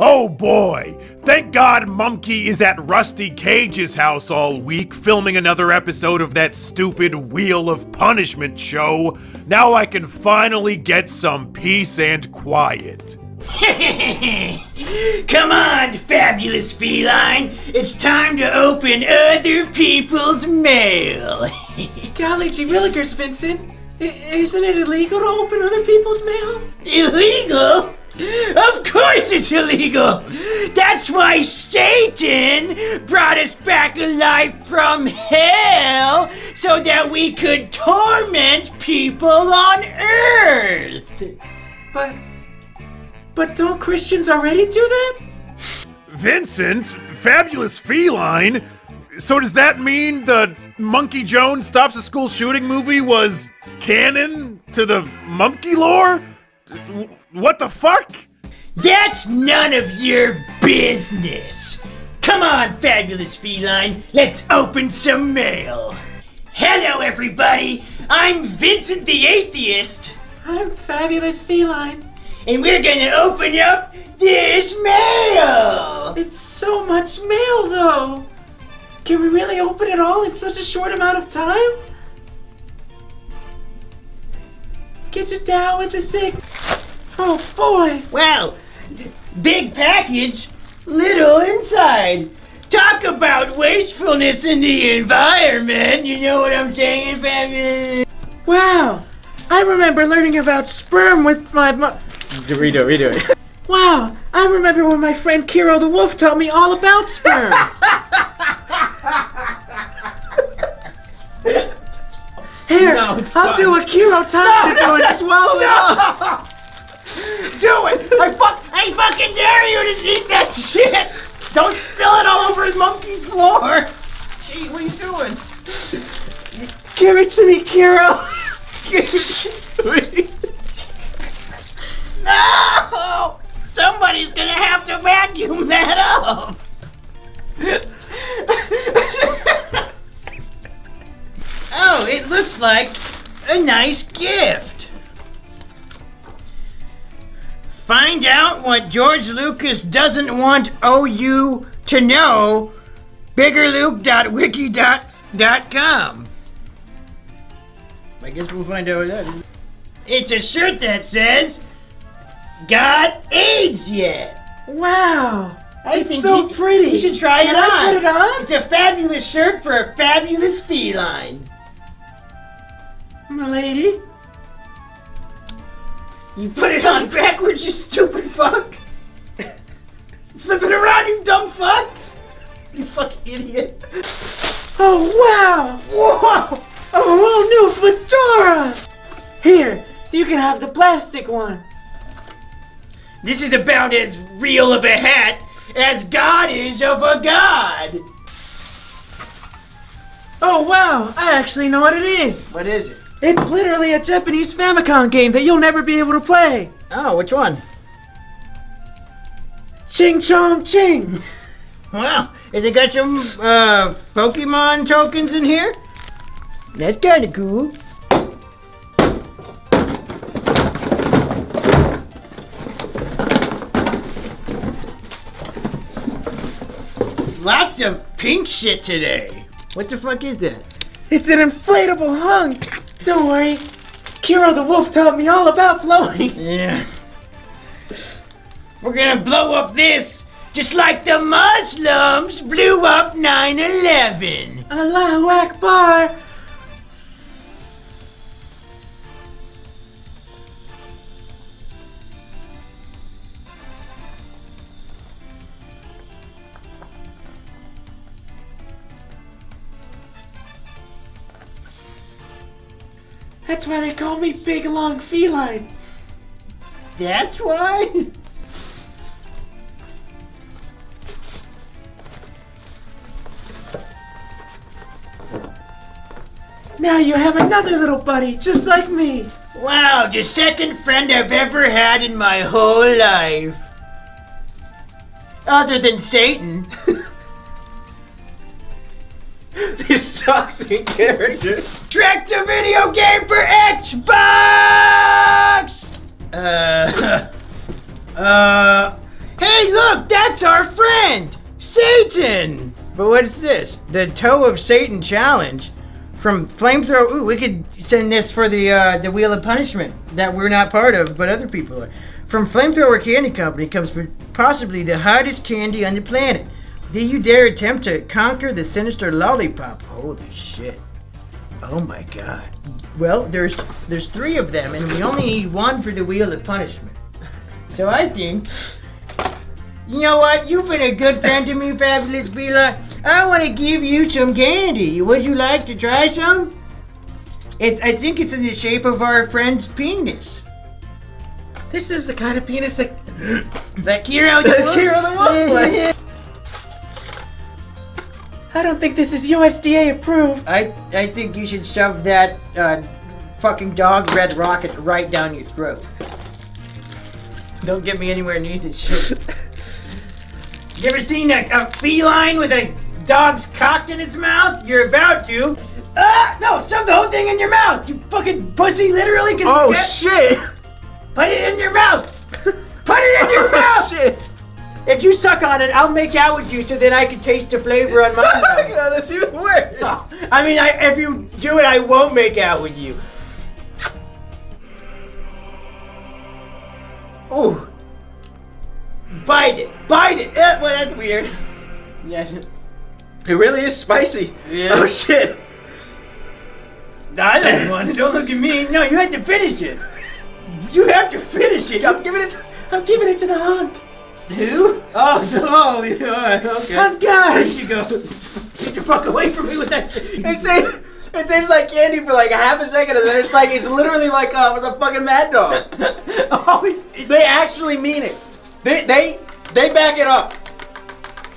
Oh boy! Thank God Mumkey is at Rusty Cage's house all week filming another episode of that stupid Wheel of Punishment show. Now I can finally get some peace and quiet. Come on, fabulous feline. It's time to open other people's mail. Golly gee willikers, Vincent. I- isn't it illegal to open other people's mail? illegal? Of course it's illegal! That's why Satan brought us back alive from hell so that we could torment people on earth! But. But don't Christians already do that? Vincent, fabulous feline. So does that mean the Mumkey Jones stops a school shooting movie was canon to the Mumkey lore? W- What the fuck? That's none of your business. Come on, fabulous feline, let's open some mail. Hello, everybody. I'm Vincent the Atheist, I'm fabulous feline. and we're gonna open up this mail. It's so much mail, though. Can we really open it all in such a short amount of time? Get you down with the sick. Oh boy. Wow, big package, little inside. Talk about wastefulness in the environment. You know what I'm saying, fabulous? Wow. I remember learning about sperm with my mom. Redo, redo it. Wow. I remember when my friend Kiro the wolf taught me all about sperm. Here, No, I'll fine. do a Kiro taught me to do and swallow it up. Do it! I fuck, I fucking dare you to eat that shit! Don't spill it all over his Mumkey's floor! Gee, what are you doing? Give it to me, Kiro. No! Somebody's gonna have to vacuum that up! oh, it looks like a nice gift. Find out what George Lucas doesn't want OU to know. BiggerLuke.wiki.com. I guess we'll find out what that is. It's a shirt that says, Got AIDS yet? Wow. I It's so you- pretty. You should try Can it I on. put it on? It's a fabulous shirt for a fabulous feline. Milady. You put it on backwards, you stupid fuck. Flip it around, you dumb fuck. You fucking idiot. Oh, wow. Whoa! A whole new fedora. Here, you can have the plastic one. This is about as real of a hat as God is of a god. Oh, wow. I actually know what it is. What is it? It's literally a Japanese Famicom game that you'll never be able to play. Oh, which one? Ching chong ching. Wow, has it got some uh, Pokemon tokens in here? That's kind of cool. Lots of pink shit today. What the fuck is that? It's an inflatable hunk. Don't worry. Kiro the wolf taught me all about blowing. Yeah. We're gonna blow up this just like the Muslims blew up 9 11. Allahu Akbar. That's why they call me Big Long Feline. That's why? Now you have another little buddy, just like me. Wow, the second friend I've ever had in my whole life. Other than Satan. This sucks in character. Shrek the video game for Xbox! Uh. Uh. Hey, look! That's our friend, Satan! But what's this? The Toe of Satan Challenge from Flamethrower. Ooh, we could send this for the uh, the Wheel of Punishment that we're not part of, but other people are. From Flamethrower Candy Company comes possibly the hottest candy on the planet. Do you dare attempt to conquer the sinister lollipop? Holy shit. Oh my god. Well, there's there's three of them, and we only need one for the Wheel of Punishment. So I think, you know what? You've been a good friend to me, Fabulous Feline. I want to give you some candy. Would you like to try some? It's I think it's in the shape of our friend's penis. This is the kind of penis that That Kiro the That Kiro the Wolf likes. I don't think this is USDA approved. I I think you should shove that uh, fucking dog red rocket right down your throat. Don't get me anywhere near this shit. you ever seen a, a feline with a dog's cock in its mouth? You're about to. Ah! No, shove the whole thing in your mouth, you fucking pussy, literally. 'cause Oh shit! Put it in your mouth! Put it in your mouth! shit! If you suck on it, I'll make out with you so then I can taste the flavor on my mouth. no, that's even worse. I mean, I, if you do it, I won't make out with you. Ooh. Bite it. Bite it. Eh, well, that's weird. Yes. It really is spicy. Yeah. Oh shit! I don't want it. Don't look at me. No, you have to finish it. You have to finish it. I'm giving it. I'm giving it to the hunk. Who? Oh, yeah, okay. Hunk There you go. Get the fuck away from me with that shit. It tastes. It tastes like candy for like a half a second, and then it's like it's literally like uh, with a fucking mad dog. oh, it's, it's, They actually mean it. They they they back it up.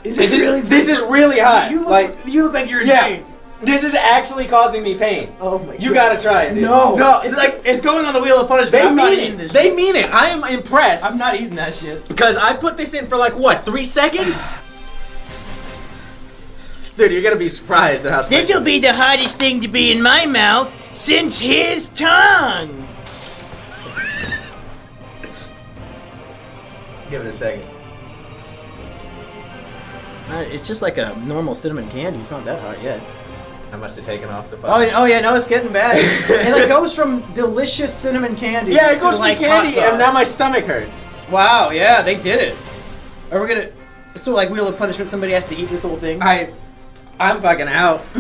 is it This, this is really hot. You look like you look like you're yeah, insane. This is actually causing me pain. Oh my god. You gotta try it. Dude. No, no, it's like it's going on the wheel of punishment. they I'm not mean eating it. this. They shit. mean it. I am impressed. I'm not eating that shit. because I put this in for like what three seconds. Dude, you're gonna be surprised at how. This will be the hardest thing to be in my mouth since his tongue. Give it a second. Uh, it's just like a normal cinnamon candy. It's not that hot yet. I must have taken off the. Oh, yeah- oh yeah, no, it's getting bad. it like goes from delicious cinnamon candy. yeah, it goes like from candy, and now my stomach hurts. Wow, yeah, they did it. Are we gonna? So like wheel of punishment, somebody has to eat this whole thing. I, I'm fucking out.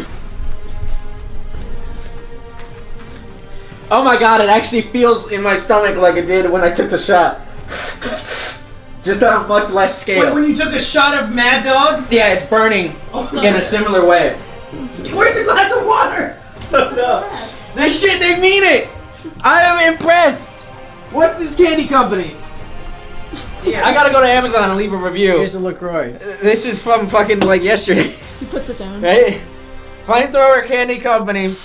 Oh my god, it actually feels in my stomach like it did when I took the shot. Just on a much less scale. Wait, when you took a shot of Mad Dog, yeah, it's burning oh in a similar way. Where's the glass of water? no. This shit, they mean it! I am impressed! What's this candy company? Yeah, I gotta go to Amazon and leave a review. Here's the Lacroix. Uh, this is from fucking like yesterday. He puts it down. right? Flamethrower Candy Company,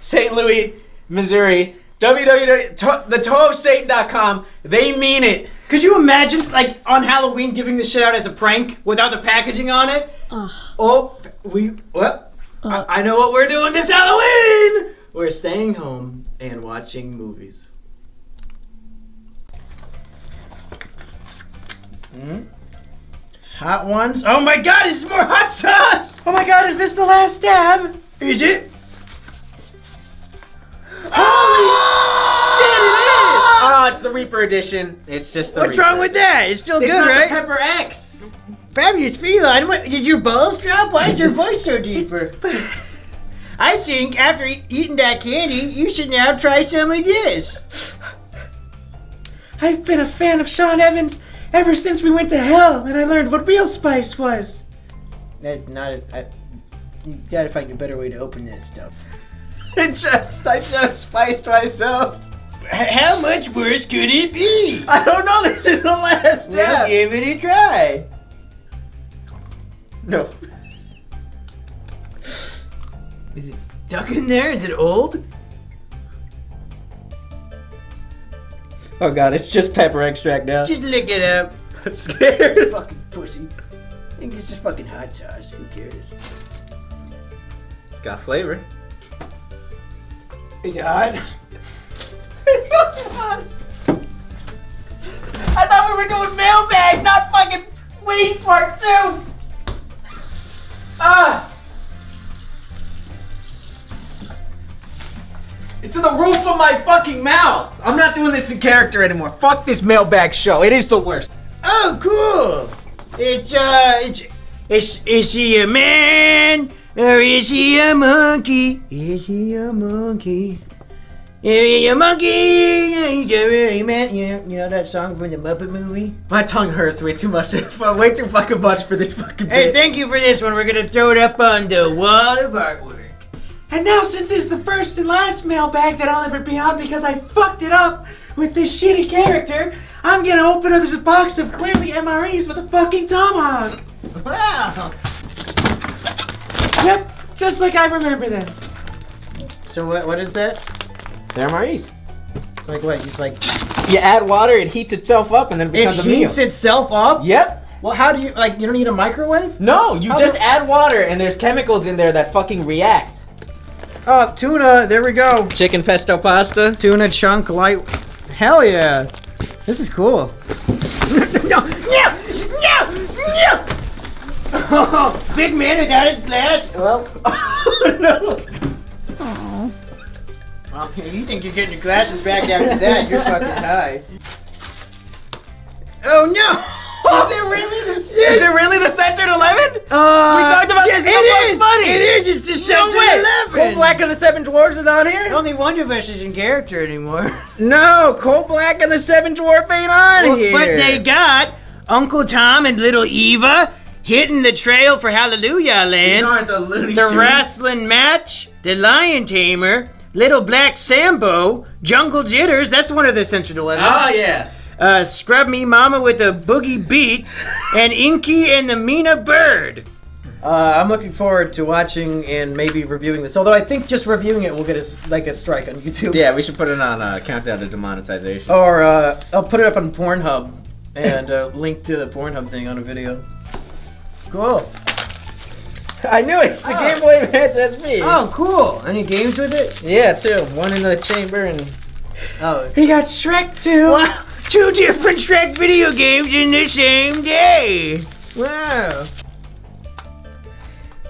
St. Louis, Missouri. www.thetoeofsatan.com. They mean it. Could you imagine, like, on Halloween giving this shit out as a prank without the packaging on it? Ugh. Oh, we, what? Uh. I, I know what we're doing this Halloween! We're staying home and watching movies. Hmm? Hot ones? Oh my god, it's more hot sauce! Oh my god, is this the last dab? Is it? Holy shit, it is! Oh, it's the Reaper edition. It's just the What's Reaper. wrong with that? It's still It's good, not the Pepper X. Fabulous feline. What, did your balls drop? Why is your voice so deeper? I think after e- eating that candy, you should now try some of this. I've been a fan of Sean Evans ever since we went to hell and I learned what real spice was. That's not. A, I, you gotta find a better way to open that stuff. It just, I just spiced myself. How much worse could it be? I don't know, this is the last Well, dab. give it a try. No. Is it stuck in there? Is it old? Oh god, it's just pepper extract now. Just lick it up. I'm scared. Fucking pussy. I think it's just fucking hot sauce. Who cares? It's got flavor. Is it hot? I thought we were doing mailbag, not fucking weed part to. Ah. It's in the roof of my fucking mouth. I'm not doing this in character anymore. Fuck this mailbag show. It is the worst. Oh, cool. It's uh, it's is is he a man or is he a monkey? Is he a monkey? Is he a monkey? He's a really man. You know, you know that song from the Muppet movie? My tongue hurts way too much. way too fucking much for this fucking Hey, bit. thank you for this one. We're gonna throw it up on the wall of artwork. And now, since it's the first and last mailbag that I'll ever be on because I fucked it up with this shitty character, I'm gonna open up this box of clearly MREs with a fucking tomahawk. Wow. Yep, just like I remember them. So what? What is that? They're MREs. It's like what? Just like You add water, it heats itself up, and then it it becomes a heats itself up. Yep. Well, how do you like? You don't need a microwave? No, you How just do- add water, and there's chemicals in there that fucking react. Oh, tuna. There we go. Chicken pesto pasta. Tuna chunk light. Hell yeah. This is cool. no, no, no, no. Oh, big man without his glass. Well, oh, no. Well, you think you're getting your glasses back after that? You're fucking high. Oh no! Is it really the? Is it really the Censored Eleven? Uh, We talked about yes, this in it the Bugs is. Bunny. It is. It's the No Century way. Eleven. Coal Black and the Seven Dwarfs is on here. Only one of us is in character anymore. No, Coal Black and the Seven Dwarf ain't on Well, here. But they got Uncle Tom and Little Eva hitting the trail for Hallelujah Land. These aren't the Looney The wrestling match, the Lion Tamer, Little Black Sambo, Jungle Jitters. That's one of the Censored Eleven. Oh yeah. Uh, Scrub Me Mama with a boogie beat, and Inki and the Minah Bird. Uh, I'm looking forward to watching and maybe reviewing this. Although I think just reviewing it will get us like a strike on YouTube. Yeah, we should put it on uh, countdown to demonetization. Or uh, I'll put it up on Pornhub and uh, link to the Pornhub thing on a video. Cool. I knew it. It's a Oh. Game Boy Advance SP. Oh, cool. Any games with it? Yeah, two. One in the chamber and. Oh. He got Shrek too. Wow. Two different Shrek video games in the same day. Wow.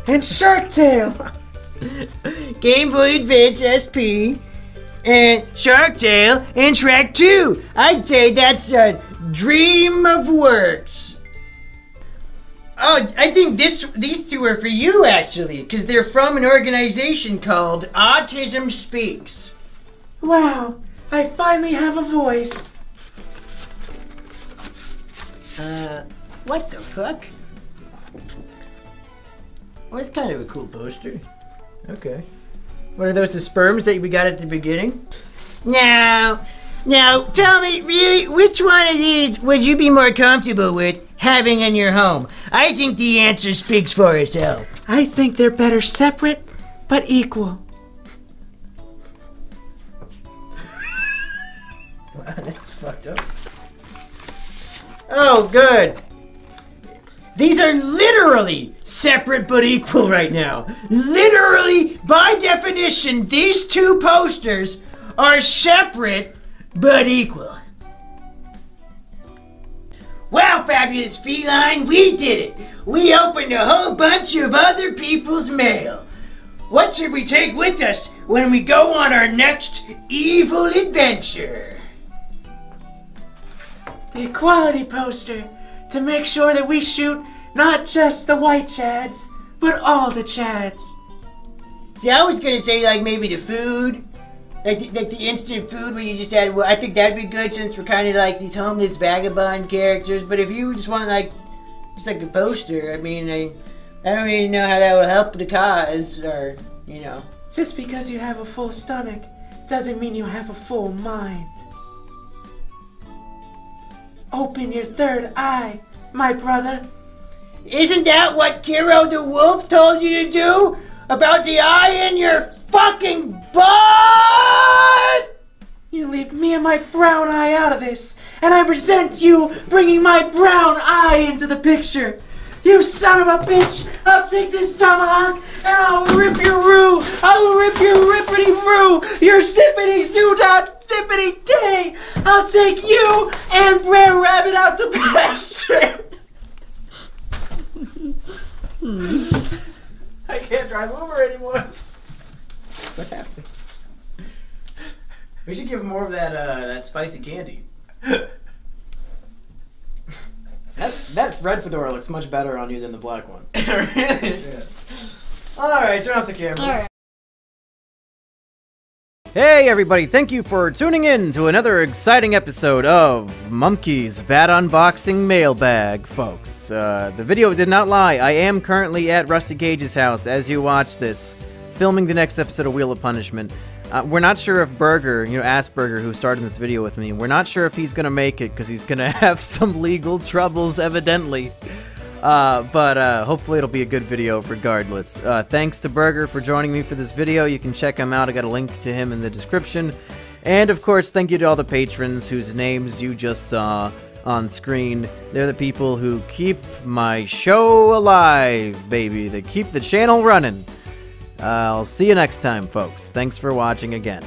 And Shark Tale. Game Boy Advance SP and Shark Tale and Shrek 2. I'd say that's a dream of works. Oh, I think this these two are for you actually, because they're from an organization called Autism Speaks. Wow, I finally have a voice. Uh, what the fuck? Well, that's kind of a cool poster. Okay. What are those, the sperms that we got at the beginning? Now, now, tell me, really, which one of these would you be more comfortable with having in your home? I think the answer speaks for itself. I think they're better separate, but equal. That's fucked up. Oh, good. These are literally separate but equal right now. Literally, by definition, these two posters are separate but equal. Fabulous feline, we did it. We opened a whole bunch of other people's mail. What should we take with us when we go on our next evil adventure? The equality poster to make sure that we shoot not just the white chads, but all the chads. See, I was gonna say like maybe the food, like the, like the instant food where you just add. Well, I think that'd be good since we're kind of like these homeless vagabond characters. But if you just want like, just like a poster, I mean, I, I don't really know how that would help the cause, or you know. Just because you have a full stomach doesn't mean you have a full mind. Open your third eye, my brother. Isn't that what Kiro the Wolf told you to do about the eye in your fucking butt? You leave me and my brown eye out of this, and I resent you bringing my brown eye into the picture. You son of a bitch! I'll take this tomahawk and I'll rip your roo! I will rip your rippity roo! Your sippity doo dot dippity day! I'll take you and Brer Rabbit out to pasture! I can't drive Uber anymore. What happened? We should give him more of that uh, that spicy candy. That that red fedora looks much better on you than the black one. really? Yeah. All right, turn off the camera. All right. Hey everybody, thank you for tuning in to another exciting episode of Mumkey's Bad Unboxing Mailbag, folks. Uh, the video did not lie. I am currently at Rusty Cage's house as you watch this, filming the next episode of Wheel of Punishment. Uh, we're not sure if Burger, you know, Assburger, who started this video with me, we're not sure if he's gonna make it because he's gonna have some legal troubles, evidently. Uh, but uh, hopefully it'll be a good video regardless. Uh, thanks to Burger for joining me for this video. You can check him out. I got a link to him in the description. And of course, thank you to all the patrons whose names you just saw on screen. They're the people who keep my show alive, baby. They keep the channel running. I'll see you next time, folks. Thanks for watching again.